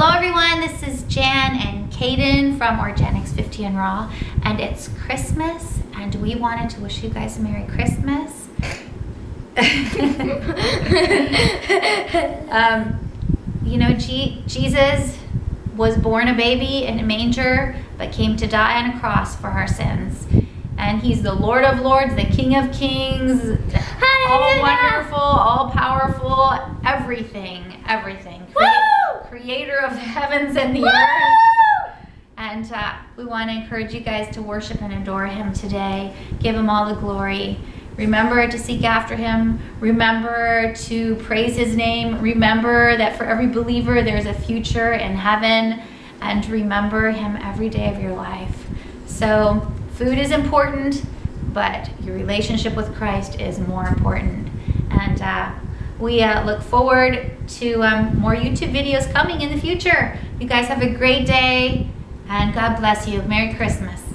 Hello everyone, this is Jan and Caden from orJANics 50 and Raw, and it's Christmas, and we wanted to wish you guys a Merry Christmas. um, you know, G Jesus was born a baby in a manger, but came to die on a cross for our sins. And he's the Lord of Lords, the King of Kings, all wonderful, all powerful, everything, everything. Crea- creator of the heavens and the earth. And uh, we want to encourage you guys to worship and adore him today. Give him all the glory. Remember to seek after him. Remember to praise his name. Remember that for every believer, there's a future in heaven. And remember him every day of your life. So, food is important, but your relationship with Christ is more important. And uh, we uh, look forward to um, more YouTube videos coming in the future. You guys have a great day, and God bless you. Merry Christmas.